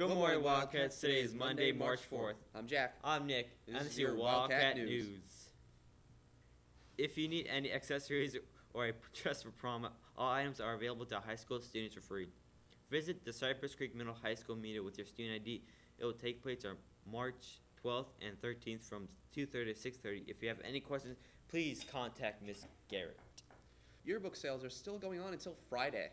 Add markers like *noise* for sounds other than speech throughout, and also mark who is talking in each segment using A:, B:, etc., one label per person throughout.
A: Good morning, Wildcats. Today is Monday, March 4th.
B: I'm Jack.
A: I'm Nick,
B: This
A: and
B: is
A: this is your
B: your
A: Wildcat,
B: Wildcat
A: News.
B: News.
A: If you need any accessories or a dress for prom, all items are available to high school students for free. Visit the Cypress Creek Middle High School media with your student ID. It will take place on March 12th and 13th from 2:30 to 6:30. If you have any questions, please contact Miss Garrett.
B: Yearbook sales are still going on until Friday.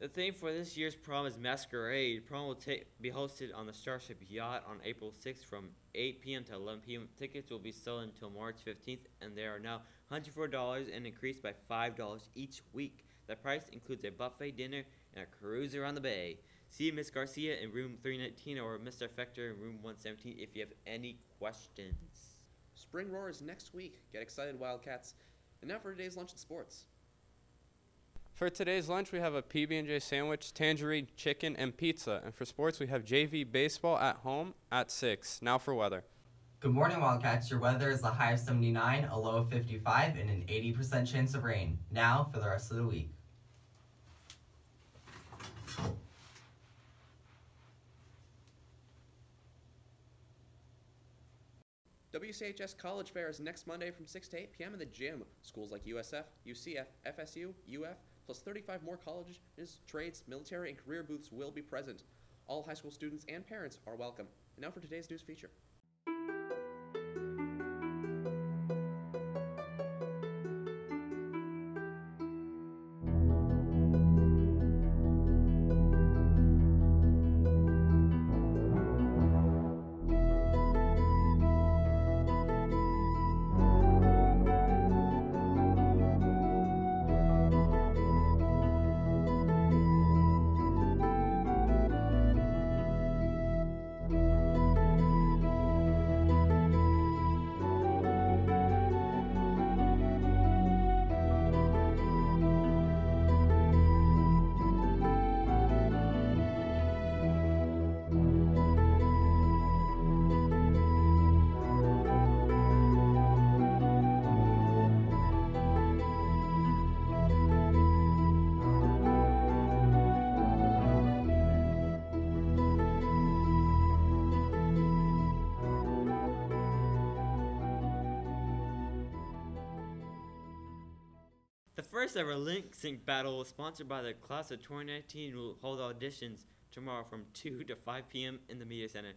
A: The theme for this year's prom is Masquerade. Prom will ta- be hosted on the Starship Yacht on April 6th from 8 p.m. to 11 p.m. Tickets will be sold until March 15th, and they are now $104 and increased by $5 each week. The price includes a buffet dinner and a cruise around the bay. See Miss Garcia in room 319 or Mr. Fector in room 117 if you have any questions.
B: Spring Roar is next week. Get excited, Wildcats. And now for today's lunch and sports.
C: For today's lunch, we have a PB&J sandwich, tangerine chicken, and pizza. And for sports, we have JV baseball at home at 6. Now for weather.
D: Good morning, Wildcats. Your weather is a high of 79, a low of 55, and an 80% chance of rain. Now for the rest of the week.
B: WCHS College Fair is next Monday from 6 to 8 p.m. in the gym. Schools like USF, UCF, FSU, UF, plus 35 more colleges, trades, military, and career booths will be present. All high school students and parents are welcome. And now for today's news feature.
A: First ever Lip Sync battle sponsored by the class of 2019 will hold auditions tomorrow from 2 to 5 p.m. in the media center.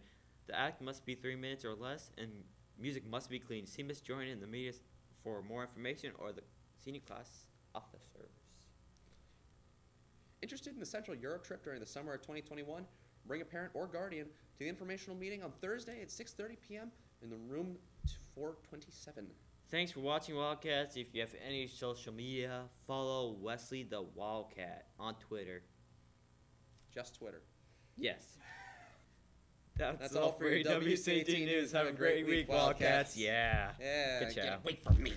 A: The act must be 3 minutes or less and music must be clean. See Miss Join in the media for more information or the senior class officers.
B: Interested in the Central Europe trip during the summer of 2021? Bring a parent or guardian to the informational meeting on Thursday at 6:30 p.m. in the room 427.
A: Thanks for watching Wildcats. If you have any social media, follow Wesley the Wildcat on Twitter.
B: Just Twitter.
A: Yes. *laughs* That's,
B: That's
A: all
B: all
A: for
B: for
A: your
B: your
A: WCT
B: WCT
A: News. Have a great week,
B: Wildcats.
A: Wildcats. Yeah.
B: Yeah.
A: Good
B: get
A: job.
B: away from me.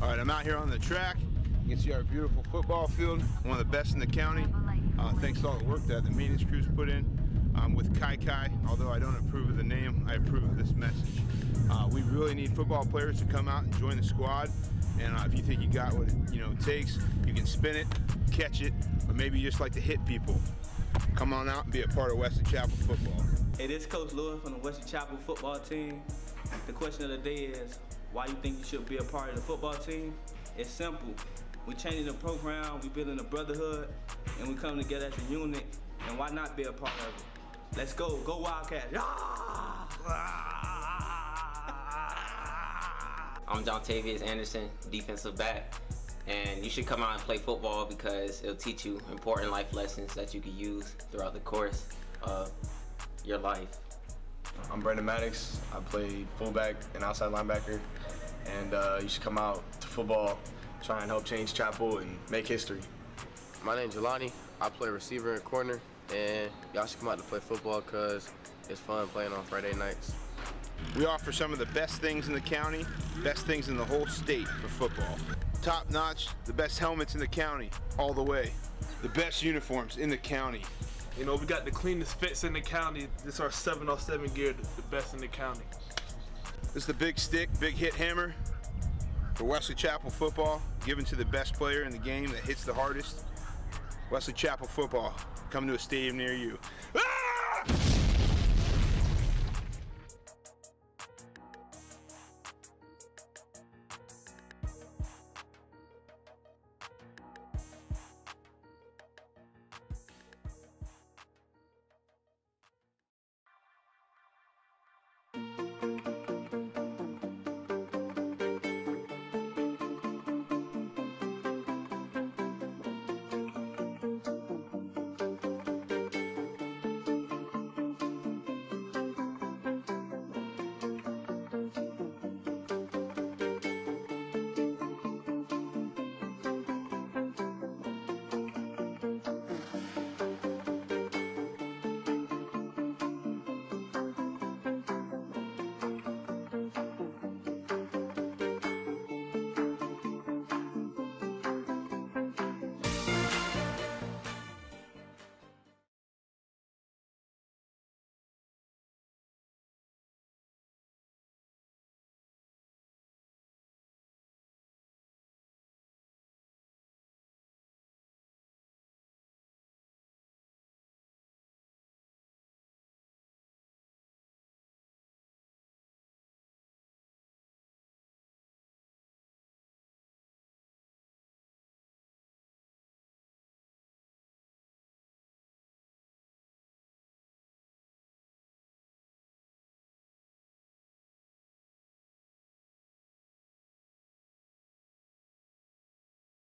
E: All right, I'm out here on the track. You can see our beautiful football field, one of the best in the county. Uh, thanks to all the work that the maintenance crews put in. I'm with Kai Kai. Although I don't approve of the name, I approve of this message. Uh, we really need football players to come out and join the squad. And uh, if you think you got what it, you know takes, you can spin it, catch it, or maybe you just like to hit people. Come on out and be a part of Wesley Chapel football.
F: Hey, this is Coach Lewis from the Wesley Chapel football team. The question of the day is, why you think you should be a part of the football team? It's simple. We're changing the program, we're building a brotherhood, and we come together as a unit, and why not be a part of it? Let's go, go Wildcats! *laughs*
G: I'm John Tavius Anderson, defensive back, and you should come out and play football because it'll teach you important life lessons that you can use throughout the course of your life.
H: I'm Brandon Maddox. I play fullback and outside linebacker, and uh, you should come out to football, try and help change Chapel and make history.
I: My name's Jelani. I play receiver and corner, and y'all should come out to play football because it's fun playing on Friday nights.
E: We offer some of the best things in the county, best things in the whole state for football. Top notch, the best helmets in the county, all the way. The best uniforms in the county.
J: You know, we got the cleanest fits in the county. This is our 707 gear, the best in the county.
E: This is the big stick, big hit hammer for Wesley Chapel football, given to the best player in the game that hits the hardest. Wesley Chapel football. Coming to a stadium near you. Ah!